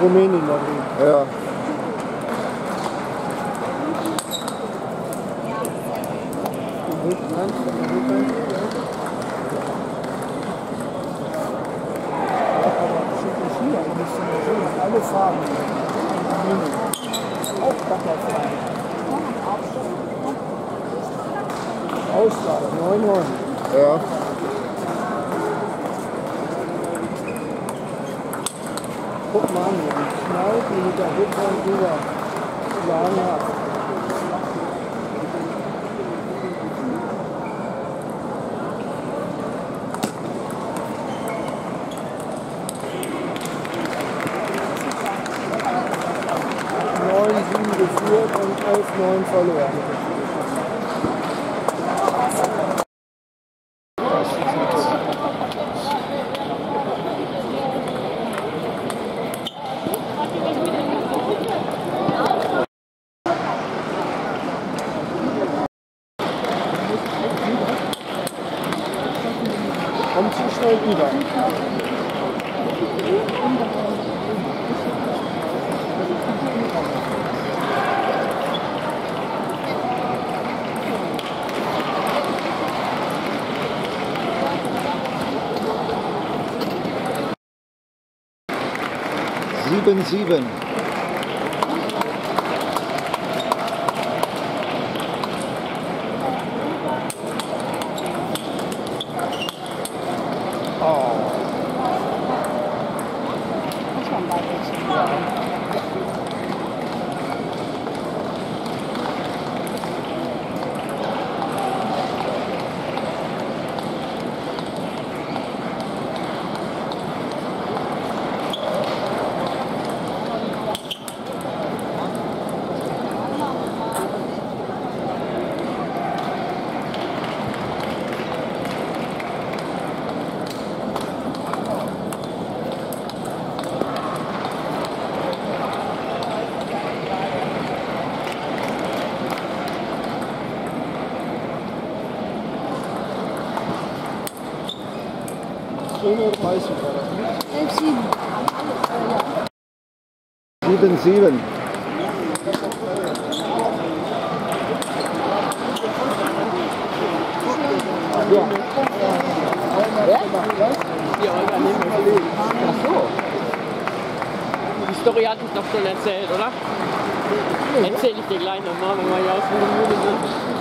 Rumänien da. Ja. Alle Farben. Auch butterfly. Auslage, 9,9. Ja. Guck mal an, wie knallt, die mit der Rückhand drüber sieben geführt und elf, neun verloren. Sieben, sieben. Schöne 30 war das. ne? 11, 7. Sieben, sieben. Die Story hatte ich doch schon erzählt, oder? Erzähl ich dir gleich nochmal, wenn wir hier aus dem Mühle sind.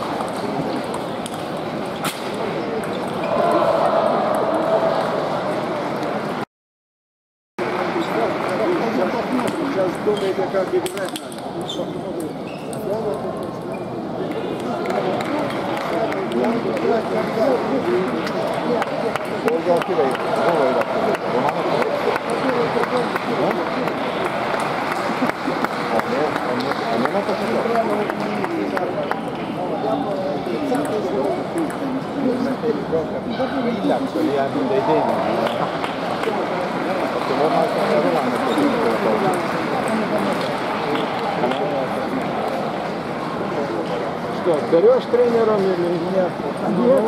Actually, I've been dating. как? Берешь тренером или нет? Нет.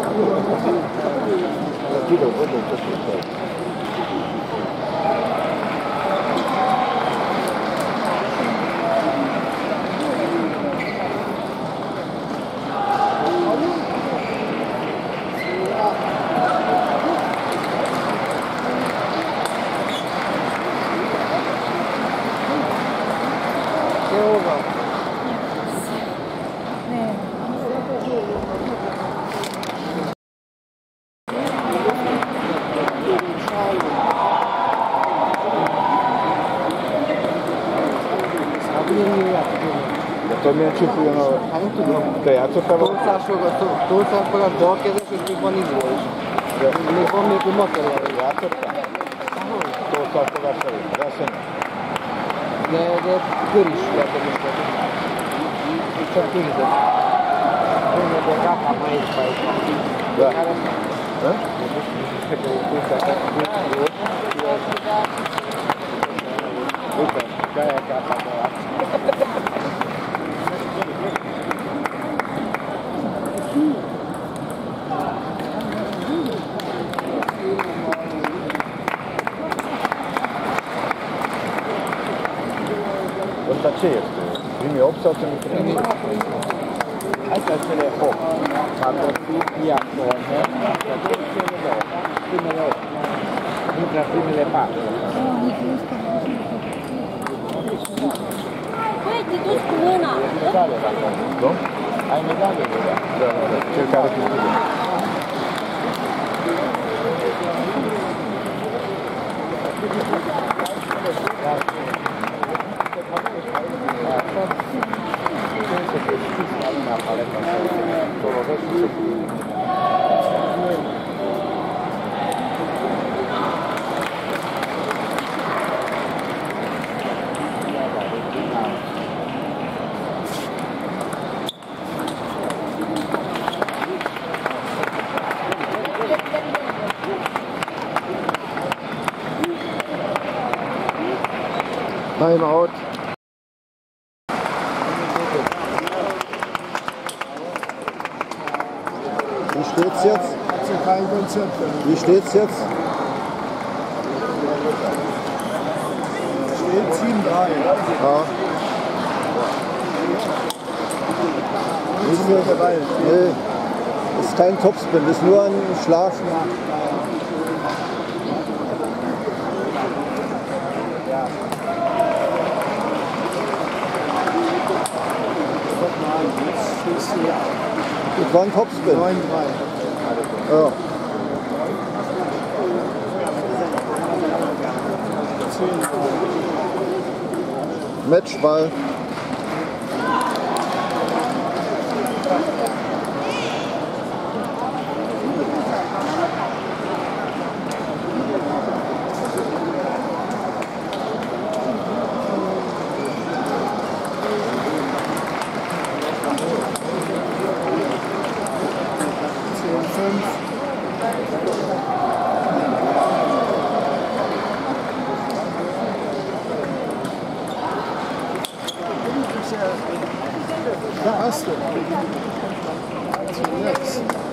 Кидал, потом. De tudod milyen csúfú jön a... Hát nem tudom. Te játszottál valamit? Tolcásokat, balkezes, és még van izó is. Még van még egy materjál. Játszottál? Tolcásokat szerint, versenyen. De, de kör is játszottál. Csak küzdött. De kápában egy fajt. De? De? Tolcásokat. Tolcásokat. Tolcásokat. Ăsta ce este? Primii 8 sau primii 3? Astea sunt cele 8. Patrocin, diaconă, astea sunt cele 9. Primele 8. Dintre primele 4. Băi, te duci cu mâna. Medale la acolo. Nu? Ai medale de la. Da, da, da. Cel care câștigă. Time out. Wie steht's jetzt? kein Konzept. Wie steht's jetzt? Steht 7-3. Ja. Nicht mehr dabei. Nee, ist kein Topspin, ist nur ein Schlag. Das war ein Topspin. 9-3. Ja. Matchball. That has to. Yes.